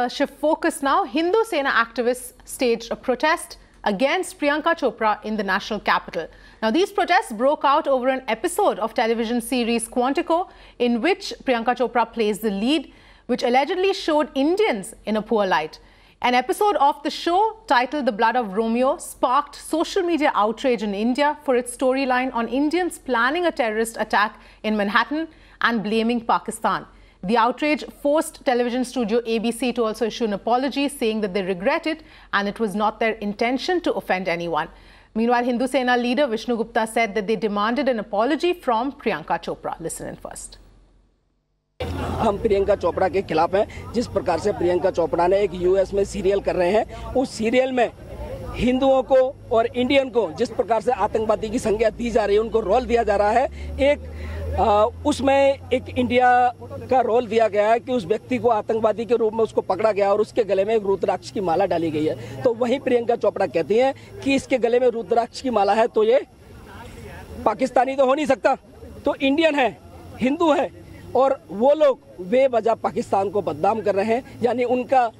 Uh, shift focus now. Hindu Sena activists staged a protest against Priyanka Chopra in the national capital. Now, these protests broke out over an episode of television series Quantico, in which Priyanka Chopra plays the lead, which allegedly showed Indians in a poor light. An episode of the show titled The Blood of Romeo sparked social media outrage in India for its storyline on Indians planning a terrorist attack in Manhattan and blaming Pakistan. The outrage forced television studio ABC to also issue an apology, saying that they regret it and it was not their intention to offend anyone. Meanwhile, Hindu Sena leader Vishnu Gupta said that they demanded an apology from Priyanka Chopra. Listen in first. हम प्रियंका चोपड़ा के खिलाफ हैं जिस प्रकार से प्रियंका चोपड़ा ने एक US में सीरियल कर रहे हैं उस सीरियल में हिंदुओं को और इंडियन को जिस प्रकार से आतंकवादी की संज्ञा दी जा रही है उनको रोल दिया जा रहा है एक उसमें एक इंडिया का रोल दिया गया है कि उस व्यक्ति को आतंकवादी के रूप में उसको पकड़ा गया और उसके गले में एक रुद्राक्ष की माला डाली गई है। तो वहीं प्रियंका चोपड़ा कहती हैं कि इसके गले में रुद्राक्ष की माला है तो ये पाकिस्तानी तो हो नहीं सकता तो इंडियन है, हिंदू है और वो लोग वे वजह पाकिस्तान को बदनाम कर रहे हैं। यानी उनका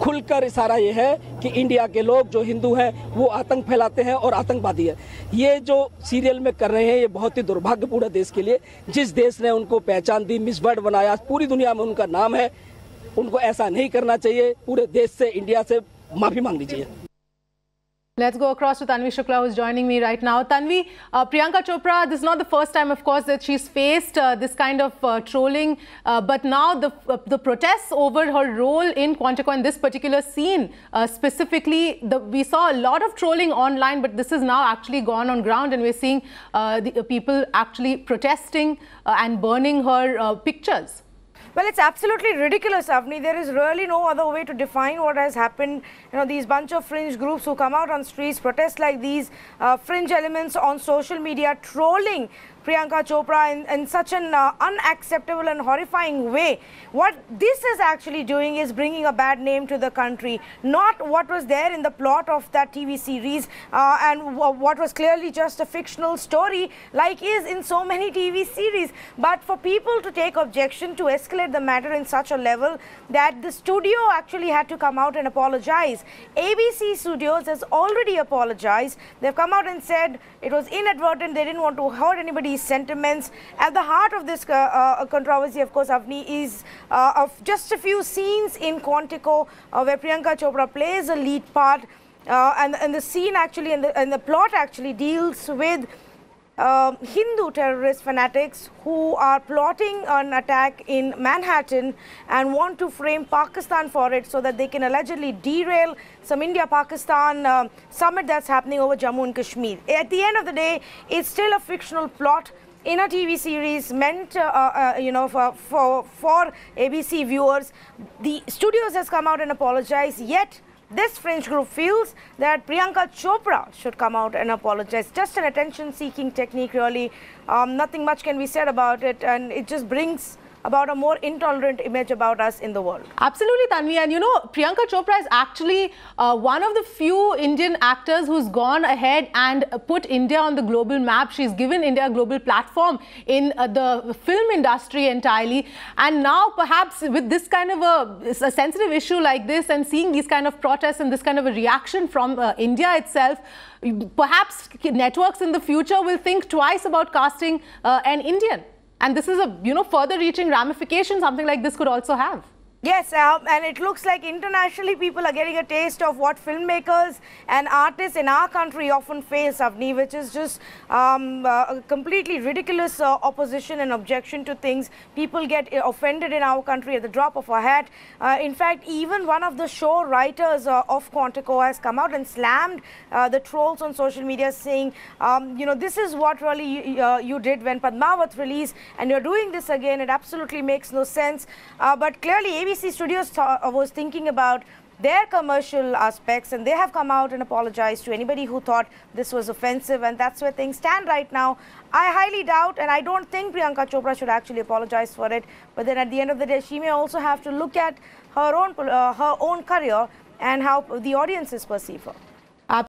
खुलकर इशारा ये है कि इंडिया के लोग जो हिंदू हैं, वो आतंक फैलाते हैं और आतंकवादी है। ये जो सीरियल में कर रहे हैं, ये बहुत ही दुर्भाग्यपूर्ण देश के लिए। जिस देश ने उनको पहचान दी, मिस वर्ल्ड बनाया, पूरी दुनिया में उनका नाम है, उनको ऐसा नहीं करना चाहिए। पूरे देश से, इंडिया से माफ़ी मांगनी चाहिए। Let's go across to Tanvi Shukla, who's joining me right now. Tanvi, uh, Priyanka Chopra, this is not the first time, of course, that she's faced uh, this kind of uh, trolling. Uh, but now the, uh, the protests over her role in Quantico and this particular scene uh, specifically, the, we saw a lot of trolling online, but this has now actually gone on ground and we're seeing the, people actually protesting and burning her pictures. Well, it's absolutely ridiculous, Avni. There is really no other way to define what has happened. You know, these bunch of fringe groups who come out on streets, protest like these, uh, fringe elements on social media, trolling Priyanka Chopra in, in such an uh, unacceptable and horrifying way. What this is actually doing is bringing a bad name to the country, not what was there in the plot of that TV series uh, and what was clearly just a fictional story like is in so many TV series. But for people to take objection to escalate the matter in such a level that the studio actually had to come out and apologize. ABC Studios has already apologized. They've come out and said it was inadvertent. They didn't want to hurt anybody these sentiments. At the heart of this uh, uh, controversy, of course, Avni, is uh, of just a few scenes in Quantico where Priyanka Chopra plays a lead part. and, and the scene actually and the, and the plot actually deals with uh, Hindu terrorist fanatics who are plotting an attack in Manhattan and want to frame Pakistan for it so that they can allegedly derail some India-Pakistan uh, summit that's happening over Jammu and Kashmir. At the end of the day, it's still a fictional plot in a TV series meant, uh, uh, you know, for, for, for ABC viewers. The studios has come out and apologized, yet this fringe group feels that Priyanka Chopra should come out and apologize. Just an attention-seeking technique, really. Um, nothing much can be said about it, and it just brings about a more intolerant image about us in the world. Absolutely, Tanvi. And you know, Priyanka Chopra is actually uh, one of the few Indian actors who's gone ahead and put India on the global map. She's given India a global platform in uh, the film industry entirely. And now, perhaps with this kind of a, a, sensitive issue like this and seeing these kind of protests and this kind of a reaction from uh, India itself, perhaps networks in the future will think twice about casting uh, an Indian. And this is a, you know, further reaching ramification something like this could also have. Yes, uh, and it looks like internationally people are getting a taste of what filmmakers and artists in our country often face, Avni, which is just um, uh, completely ridiculous uh, opposition and objection to things. People get offended in our country at the drop of a hat. Uh, in fact, even one of the show writers uh, of Quantico has come out and slammed uh, the trolls on social media saying, um, you know, this is what really you, you did when Padmavat released and you're doing this again. It absolutely makes no sense. but clearly, ABC Studios uh, was thinking about their commercial aspects and they have come out and apologized to anybody who thought this was offensive and that's where things stand right now. I highly doubt and I don't think Priyanka Chopra should actually apologize for it but then at the end of the day she may also have to look at her own, uh, her own career and how the audiences perceive her.